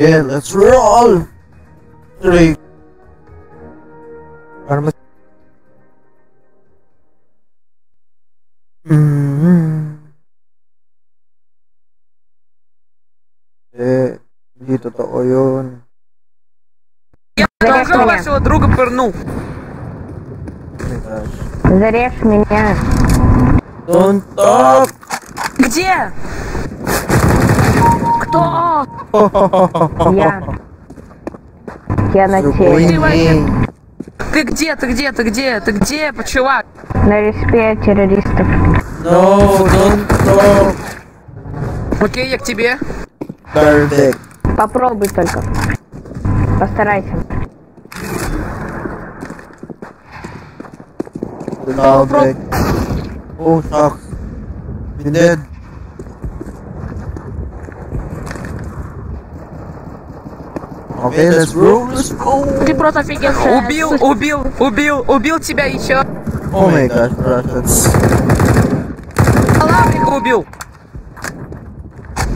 Yeah, let's roll! Three. Mm. Eh, yun. Я вашего друга пырнул. Oh. Зарежь меня. Don't talk! Где? Кто? Я. Я на теле. Ты где? Ты где? Ты где? Ты где, чувак? На респе террористов. No, don't talk! Окей, я к тебе. Perfect. Попробуй только. Постарайся. Perfect. Oh, shucks. Been dead. Okay, let's roll, let's roll. Ты просто офигенный. Убил, убил, убил, убил тебя еще. Oh my gosh, Russians. Лаврика убил.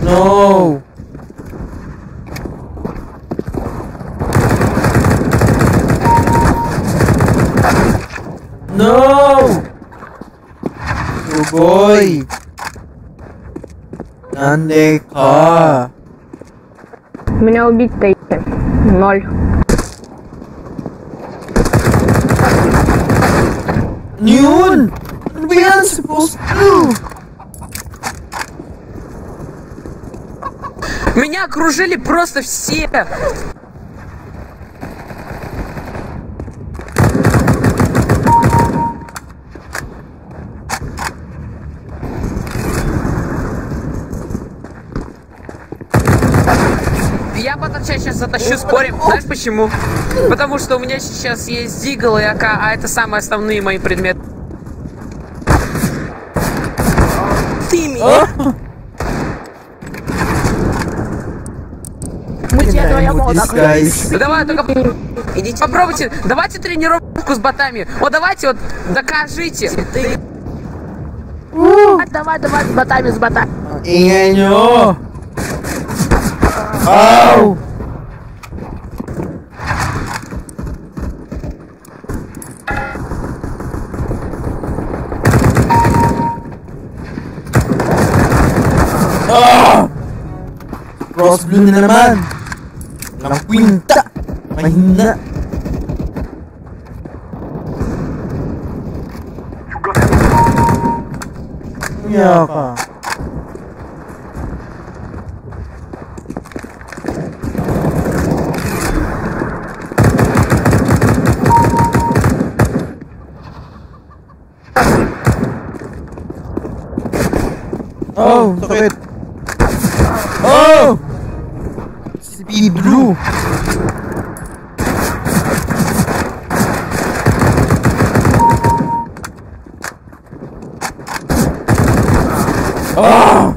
No! No! Нанде ка? Меня убить-то и ноль. Supposed to do? Меня окружили просто все. Я поточа сейчас затащу, спорим. Знаешь почему? Потому что у меня сейчас есть Дигл и АК, а это самые основные мои предметы. Ты меня? Мы твоего move this, guys? Да давай, только идите. Попробуйте, давайте тренировку с ботами. Вот давайте, вот докажите. Давай, давай, с ботами, с ботами. Ingay nyo! Ow! Ah! Cross blue na naman! Ang kwinta! Mahina! Kaya ka. Oh, sakit. Oh! Speed blue. Ah!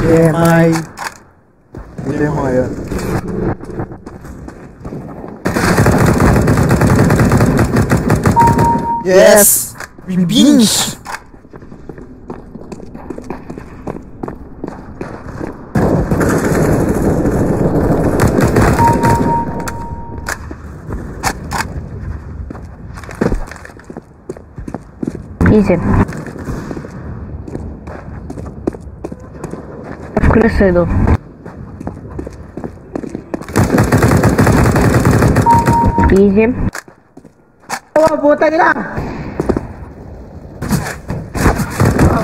Yeah, my. Hindi mo ngayon. Yes! Revenge! Изи. В крысы иду. Изи.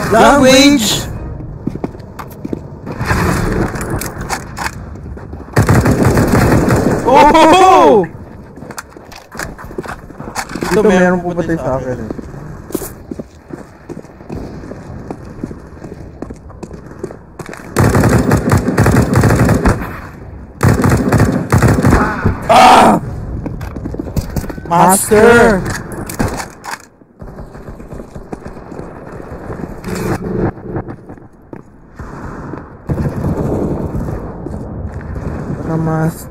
Language! Oh! Ito meron pumatay sa akin eh. Masker. Mas.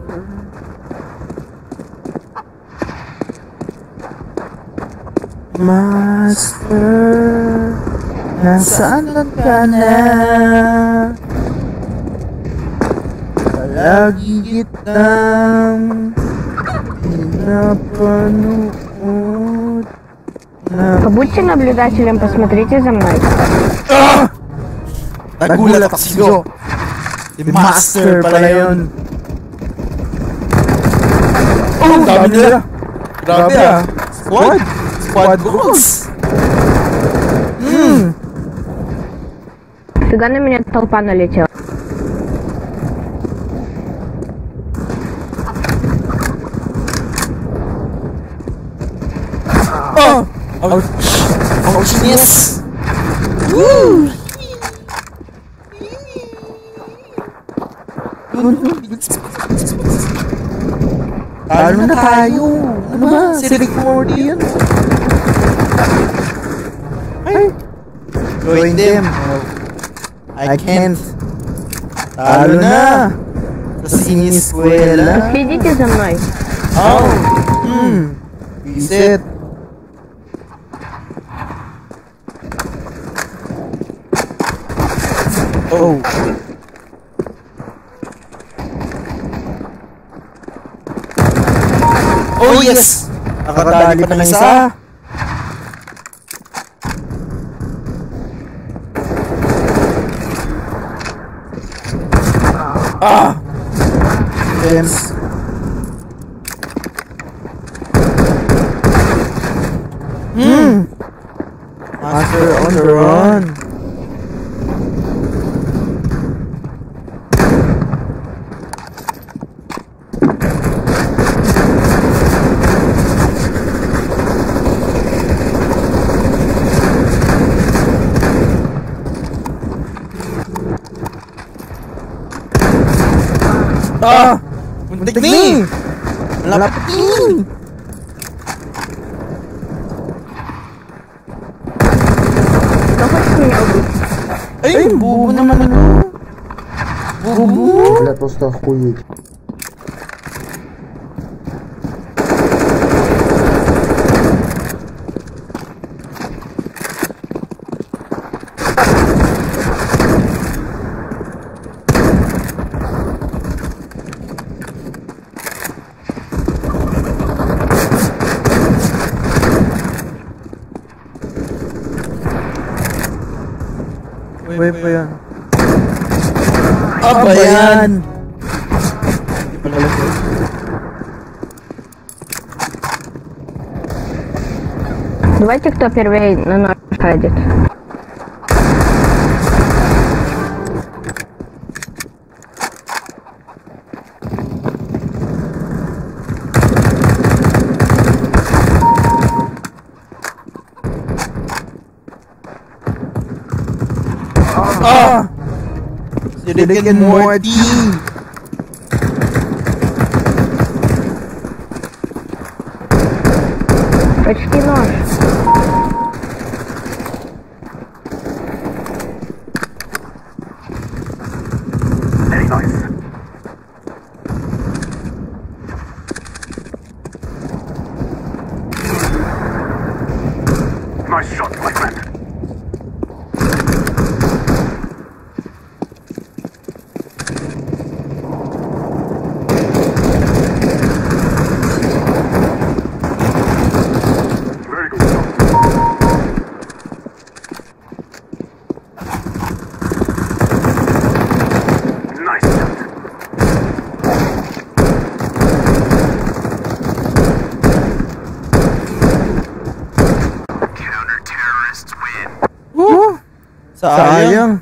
Master, nasaan ka na? Palagi kitang na Побудьте наблюдателем, посмотрите за мной. Oh, ang dami nila. Grabe ah. Squad. Squad goals. Hmm. Фига на меня толпа налетела. Oh, oh, oh yes! Woo! Ano na tayo? Ano ba? Si Ricordian? Ay! Join them! I can't! Talo na! Sa siniskwela! Pidit ka sa mic! Oh! Hmm! Reset! Oh. Oh yes! Nakadali pa ng isa. Ah! Gems. Hmm. Master on the run. Ah! Muntik ni! Malapit ni! Dapat ko yung abot. Ay, bubo naman ano. Bubo! Wala to sa kuya. Buhay pa yan. Ah, ba yan? Hindi pala lasing. Давайте кто первый на нож садит. Ah! Si Rick and Morty! Почти нож. Nice 咋样？